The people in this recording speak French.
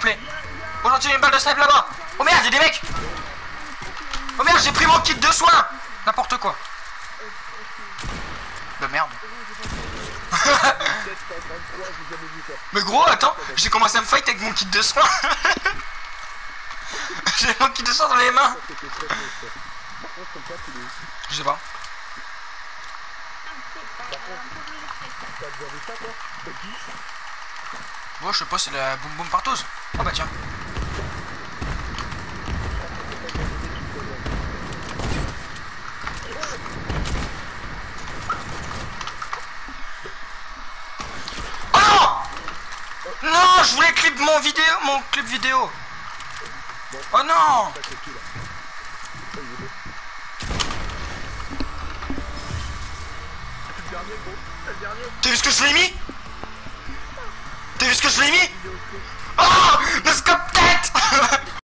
vous plaît. Aujourd'hui, une balle de snipe là-bas. Oh merde, y'a des mecs. Oh merde, j'ai pris mon kit de soins. N'importe quoi. De merde. Mais gros, attends, j'ai commencé à me fight avec mon kit de soins. j'ai mon kit de soins dans les mains. Je sais pas. Ouais, je sais pas, c'est la boum boum partose. Oh bah tiens. Oh non Non, je voulais clip mon vidéo, mon clip vidéo. Oh non T'as vu ce que je l'ai mis? шашлыми? А, нас